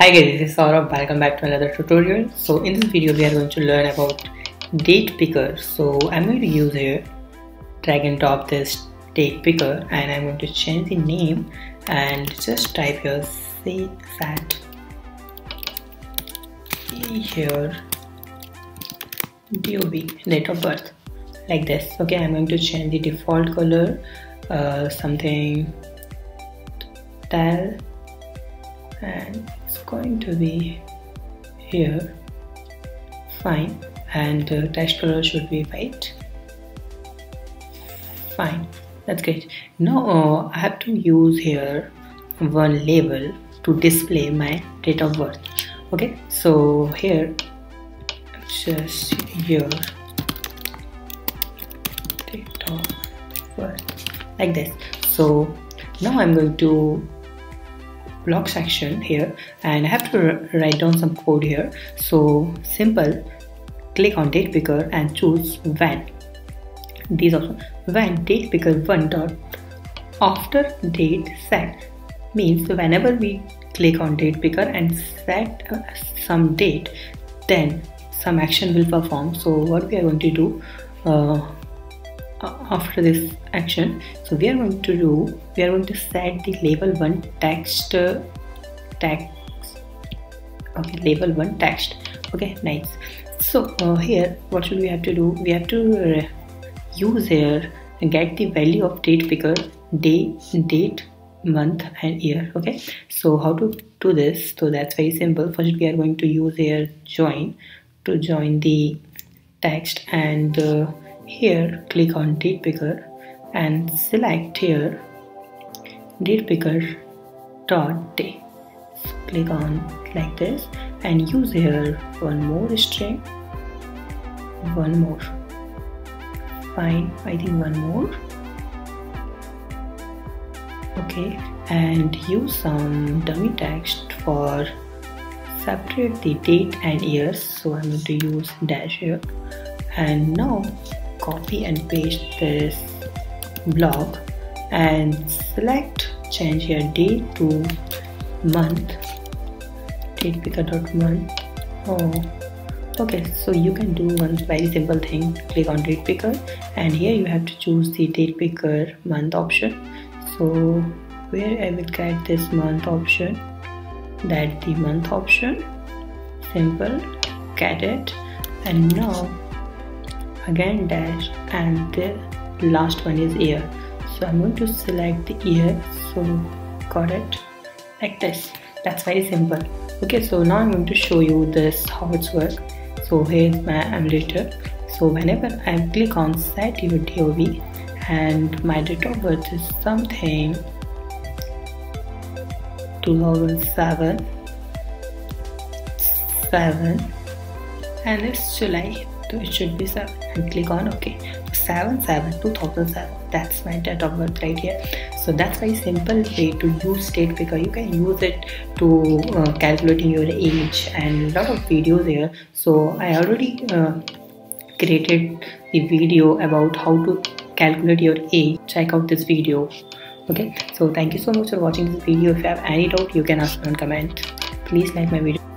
Hi guys, this is Sourabh. Welcome back to another tutorial. So in this video we are going to learn about date picker. So I'm going to use here drag and drop this date picker and I'm going to change the name and just type here say that here DOB date of birth like this okay I'm going to change the default color uh, something tile and it's going to be here. Fine. And uh, text color should be white. Fine. That's great. Now uh, I have to use here one label to display my date of birth. Okay? So here just your date of birth. Like this. So now I'm going to block section here and I have to write down some code here. So simple. Click on date picker and choose when. These also when date picker one dot after date set. Means whenever we click on date picker and set uh, some date then some action will perform. So what we are going to do uh, after this action. So we are going to do we are going to set the label 1 text uh, text. Okay label 1 text. Okay nice. So uh, here what should we have to do? We have to uh, use here get the value of date picker day date month and year. Okay? So how to do this? So that's very simple. First we are going to use here join to join the text and uh, here click on date picker and select here date picker dot day. Click on like this and use here one more string one more. Fine I think one more. Okay and use some dummy text for separate the date and years. So I'm going to use dash here. And now copy and paste this block and select change here date to month. Date picker dot month. Oh. Okay so you can do one very simple thing. Click on date picker and here you have to choose the date picker month option. So where I will get this month option? That the month option. Simple. Get it. And now again dash and the last one is year. So I'm going to select the year. So got it? Like this. That's very simple. Okay so now I'm going to show you this how it's work. So here's my emulator. So whenever I click on set your DOB and my date of birth is something 2007 7 and it's July so it should be 7 and click on ok 7 7 2007 that's my date of birth right here. So that's very simple way to use date picker you can use it to uh, calculating your age and lot of videos here. So i already uh, created the video about how to calculate your age. Check out this video. Okay? So thank you so much for watching this video. If you have any doubt you can ask me on comment. Please like my video